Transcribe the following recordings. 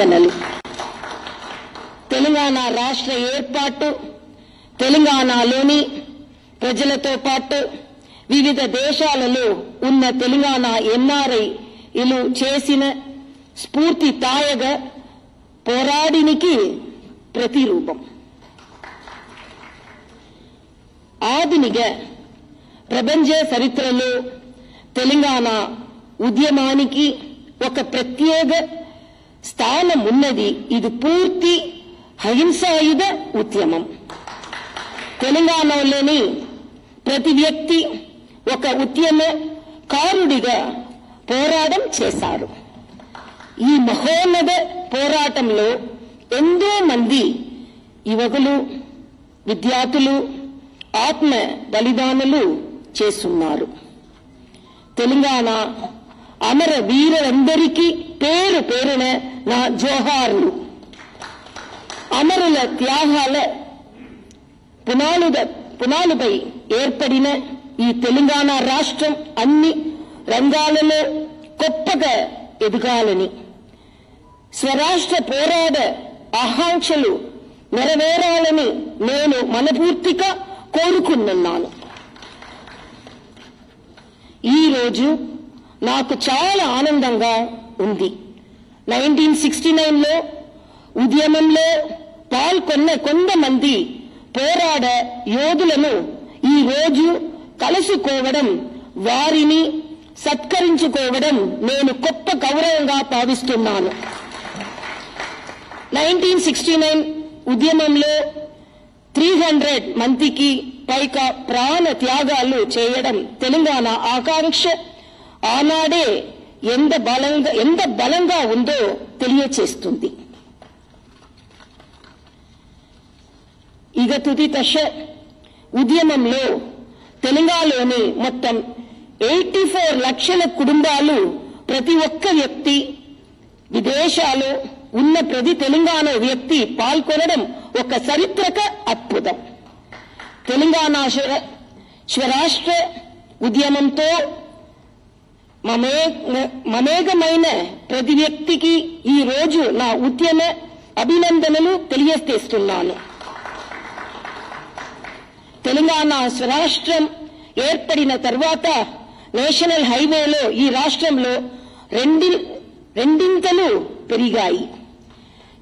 వందనలు తెలంగాణ రాష్ట్ర ఏర్పాటు తెలంగాణలోని ప్రజలతో పాటు వివిధ దేశాలలో ఉన్న తెలంగాణ ఎన్ఆర్ఐలు చేసిన స్ఫూర్తి తాయగ పోరాడినికి ప్రతిరూపం. ఆధునిక ప్రపంచ చరిత్రలో తెలంగాణ ఉద్యమానికి ఒక ప్రత్యేక స్థానం ఉన్నది ఇది పూర్తి అహింసాయుధ ఉద్యమం. తెలంగాణలోని ప్రతి వ్యక్తి ఒక ఉద్యమకారుడిగా పోరాటం చేశారు. ఈ మహోన్నత పోరాటంలో ఎంతో మంది యువకులు విద్యార్థులు ఆత్మ బలిదానులు చేస్తున్నారు. తెలంగాణ అమర వీరులందరికీ పేరు పేరున నా జోహార్లు. అమరుల త్యాగాల పునాలుద పునాలుపై ఏర్పడిన ఈ తెలంగాణ రాష్ట్రం అన్ని రంగాలలో గొప్పగా ఎదగాలని. స్వరాష్ట్ర పోరాట ఆకాంక్షలు నెరవేరాలని నేను మనపూర్తిగా కోరుకున్నాను. ఈ రోజు నాకు చాలా ఆనందంగా ఉంది. నైన్టీన్ సిక్స్టీ నైన్లో ఉద్యమంలో పాల్గొన్న కొంతమంది పోరాడ యోధులను ఈ రోజు కలుసుకోవడం వారిని సత్కరించుకోవడం నేను గొప్ప గౌరవంగా భావిస్తున్నాను. నైన్టీన్ సిక్స్టీ నైన్ ఉద్యమంలో త్రీ హండ్రెడ్ మందికి పైగా ప్రాణ త్యాగాలు చేయడం తెలంగాణ ఆకాంక్ష. ఆనాడే ఎంత బలంగా ఎంత బలంగా ఉందో తెలియచేస్తుంది. ఇక తుది దశ. ఉద్యమంలో తెలంగాణలోని మొత్తం ఎయిటీ ఫోర్ లక్షల కుటుంబాలు ప్రతి ఒక్క వ్యక్తి విదేశాలు ఉన్న ప్రతి తెలంగాణ వ్యక్తి పాల్గొనడం ఒక చరిత్రక అద్భుతం. తెలంగాణ స్వరాష్ట్ర ఉద్యమంతో మమే- మమేకమైన ప్రతి వ్యక్తికి ఈ రోజు నా ఉద్యమ అభినందనలు తెలియజేస్తున్నాను. తెలంగాణ స్వరాష్ట్రం ఏర్పడిన తర్వాత నేషనల్ హైవేలో ఈ రాష్ట్రంలో రెండి రెండింతలు పెరిగాయి.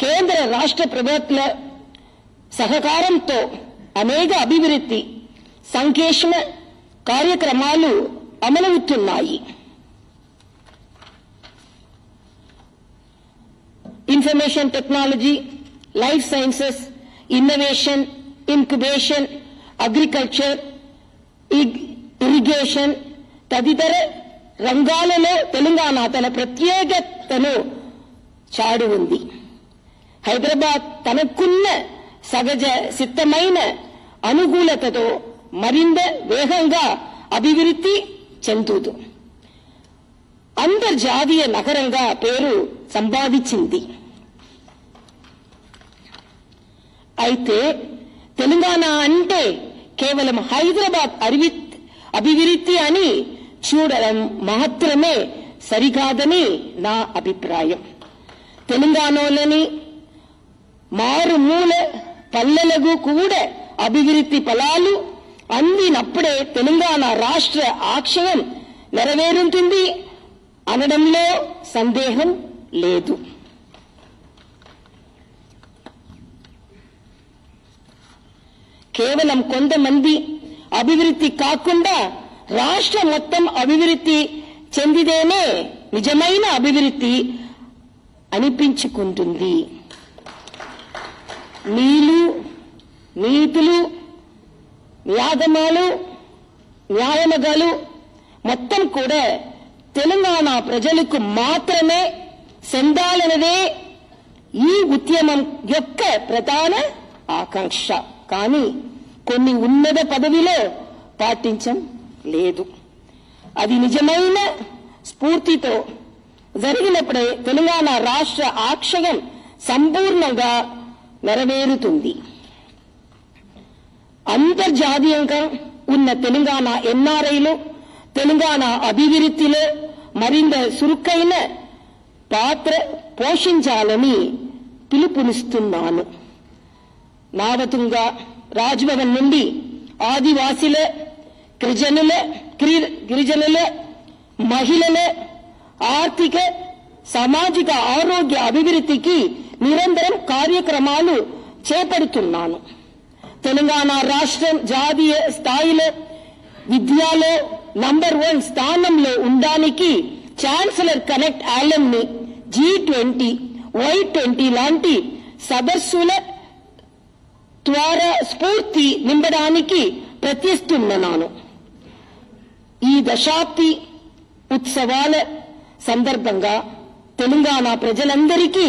కేంద్ర రాష్ట్ర ప్రభుత్వ సహకారంతో అనేక అభివృద్ధి సంకేషణ కార్యక్రమాలు అమలవుతున్నాయి. Information technology life sciences innovation incubation agriculture irrigation తదితర రంగాలలో తెలంగాణ తన ప్రత్యేకతను చాడి ఉంది. హైదరాబాద్ తనకున్న సహజ సిద్ధమైన అనుకూలతతో మరింత వేగంగా అభివృద్ధి చెందుతూ అంతర్జాతీయ నగరంగా పేరు సంపాదించింది. అయితే తెలంగాణ అంటే కేవలం హైదరాబాద్ అరివి- అభివృద్ధి అని చూడడం మాత్రమే సరికాదని నా అభిప్రాయం. తెలంగాణలోని మారుమూల పల్లెలకు కూడా అభివృద్ధి ఫలాలు అందినప్పుడే తెలంగాణ రాష్ట్ర ఆక్షయం నెరవేరుతుంది అనడంలో సందేహం లేదు. కేవలం కొంతమంది అభివృద్ధి కాకుండా రాష్ట్ర మొత్తం అభివృద్ధి చెందిదేనే నిజమైన అభివృద్ధి అనిపించుకుంటుంది. నీళ్ళు నీతులు న్యాగమాలు న్యాయమగాలు మొత్తం కూడా తెలంగాణ ప్రజలకు మాత్రమే చెందాలన్నదే ఈ ఉద్యమం యొక్క ప్రధాన ఆకాంక్ష. కానీ కొన్ని ఉన్నత పదవిలో పాటించం లేదు. అది నిజమైన స్ఫూర్తితో జరిగినప్పుడే తెలంగాణ రాష్ట్ర ఆక్షయం సంపూర్ణంగా నెరవేరుతుంది. అంతర్జాతీయంగా ఉన్న తెలంగాణ ఎన్ఆర్ఐలు తెలంగాణ అభివృద్ధిలో మరింత చురుకైన పాత్ర పోషించాలని పిలుపునిస్తున్నాను. నావతుంగ రాజ్భవన్ నుండి ఆదివాసీల గిరిజనుల గిరి- గిరిజనుల మహిళల ఆర్థిక సామాజిక ఆరోగ్య అభివృద్ధికి నిరంతరం కార్యక్రమాలు చేపడుతున్నాను. తెలంగాణ రాష్ట్రం జాతీయ స్థాయిలో విద్యలో నంబర్ వన్ స్థానంలో ఉండడానికి ఛాన్సలర్ కనెక్ట్ని జీ ట్వంటీ వై ట్వంటీ లాంటి సదస్సుల ద్వారా స్ఫూర్తి నింపడానికి ప్రయత్నిస్తున్నాను ఈ దశాబ్ది ఉత్సవాల సందర్భంగా తెలంగాణ ప్రజలందరికీ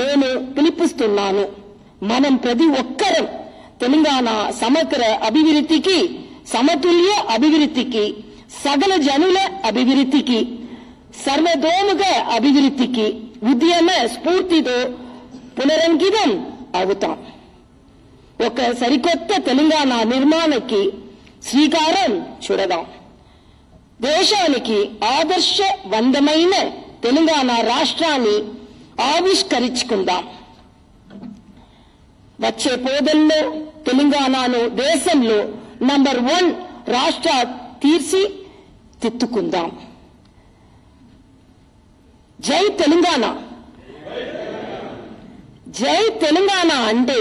నేను పిలిపిస్తున్నాను. మనం ప్రతి ఒక్కరం తెలంగాణ సమగ్ర అభివృద్ధికి సమతుల్య అభివృద్ధికి సగల జనుల అభివృద్ధికి సర్వదోముఖ అభివృద్ధికి ఉద్యమ స్ఫూర్తితో పునరంకితం అవుతాం. ఒక సరికొత్త తెలంగాణ నిర్మాణానికి శ్రీకారం చూడదాం. దేశానికి ఆదర్శవంతమైన తెలంగాణ రాష్ట్రాన్ని ఆవిష్కరించుకుందాం. వచ్చే పోదల్లో తెలంగాణను దేశంలో నంబర్ వన్ రాష్ట్ర తీర్చి తిత్తుకుందాం. జై తెలంగాణ. జై తెలంగాణ అంటే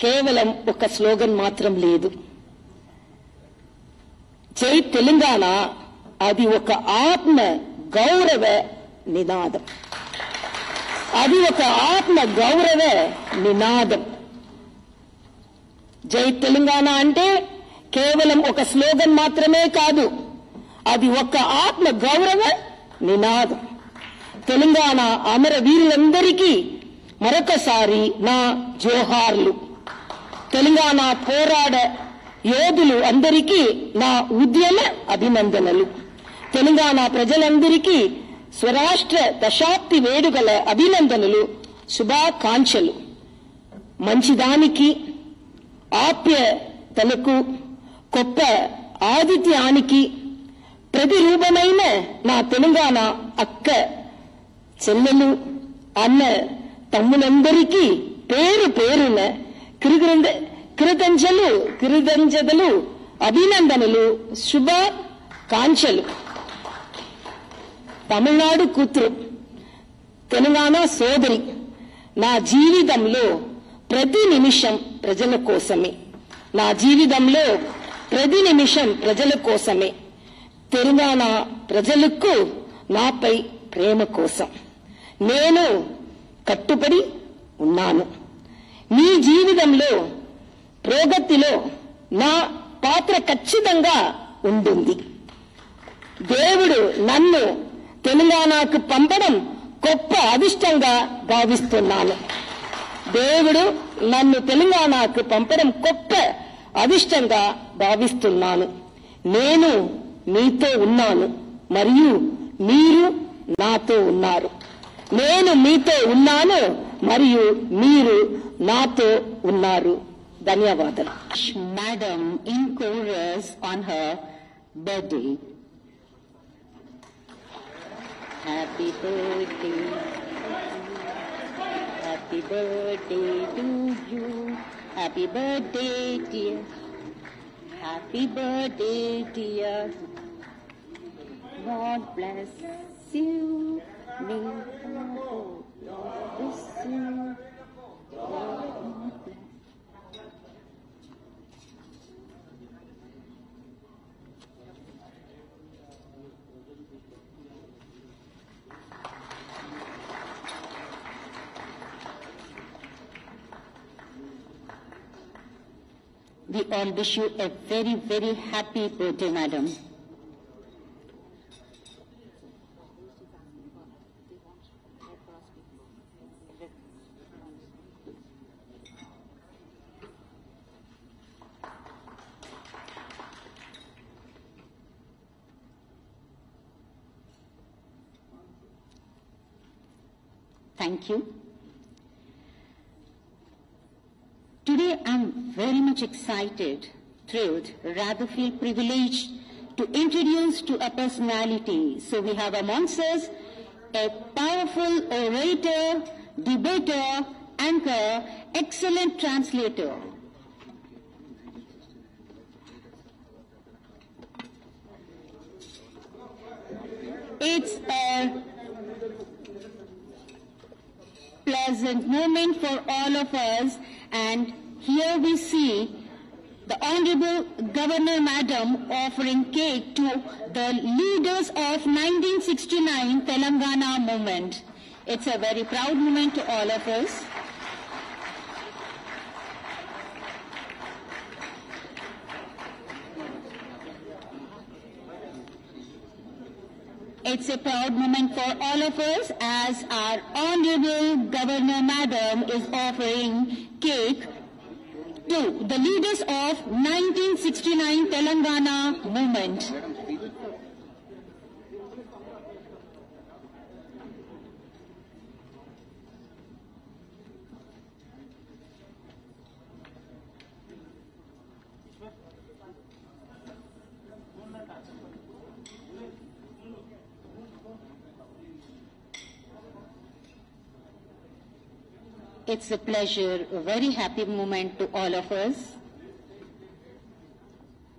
కేవలం ఒక స్లోగన్ మాత్రం లేదు. జై తెలంగాణ అది ఒక ఆత్మ గౌరవ నినాదం. అది ఒక ఆత్మ గౌరవ నినాదం. జై తెలంగాణ అంటే కేవలం ఒక స్లోగన్ మాత్రమే కాదు అది ఒక ఆత్మ గౌరవ నినాదం. తెలంగాణ అమర వీరులందరికీ మరొకసారి నా జోహార్లు. తెలంగాణ పోరాడ యోధులు అందరికీ నా ఉద్యమ అభినందనలు. తెలంగాణ ప్రజలందరికీ స్వరాష్ట్ర దశాబ్ది వేడుకల అభినందనలు శుభాకాంక్షలు. మంచిదానికి ఆప్యతలకు గొప్ప ఆదిత్యానికి ప్రతిరూపమైన నా తెలంగాణ అక్క చెల్లెలు అన్న తమ్ములందరికీ పేరు పేరున కిరుగ్రంథ కృతంజలు కృతంజదలు అభినందనలు శుభ కాంక్షలు. తమిళనాడు కూతురు తెలంగాణ సోదరి నా జీవితంలో ప్రతి నిమిషం ప్రజల కోసమే. నా జీవితంలో ప్రతి నిమిషం ప్రజల కోసమే. తెలంగాణ ప్రజలకు నాపై ప్రేమ కోసం. నేను కట్టుబడి ఉన్నాను. మీ జీవితంలో ప్రోగతిలో నా పాత్ర ఖచ్చితంగా ఉంటుంది. దేవుడు నన్ను తెలంగాణకు పంపడం గొప్ప అదిష్టంగా భావిస్తున్నాను. దేవుడు నన్ను తెలంగాణకు పంపడం గొప్ప అదిష్టంగా భావిస్తున్నాను. నేను మీతో ఉన్నాను మరియు మీరు నాతో ఉన్నారు. నేను మీతో ఉన్నాను మరియు మీరు నాతో ఉన్నారు ధన్యవాదాలు Madam in chorus on her birthday. Happy birthday. Happy birthday to you. Happy birthday, dear. Happy birthday, dear. God bless you. May we all wish you a very, very happy birthday, madam. Thank you. Today I'm very much excited, thrilled, rather feel privileged to introduce to a personality. So we have amongst us a powerful orator, debater, anchor, excellent translator. It's a pleasant moment for all of us and here we see the Honorable Governor Madam offering cake to the leaders of 1969 Telangana movement. It's a very proud moment to all of us. It's a proud moment for all of us as our Honorable Governor Madam is offering cake to the leaders of 1969 Telangana movement. It's a pleasure, a very happy moment to all of us.